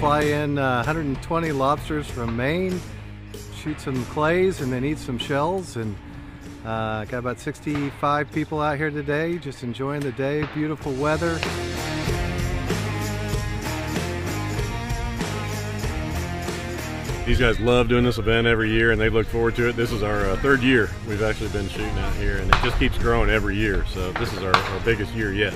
fly in uh, 120 lobsters from Maine, shoot some clays, and then eat some shells. And uh, got about 65 people out here today, just enjoying the day. Beautiful weather. These guys love doing this event every year and they look forward to it. This is our uh, third year we've actually been shooting out here and it just keeps growing every year. So this is our, our biggest year yet.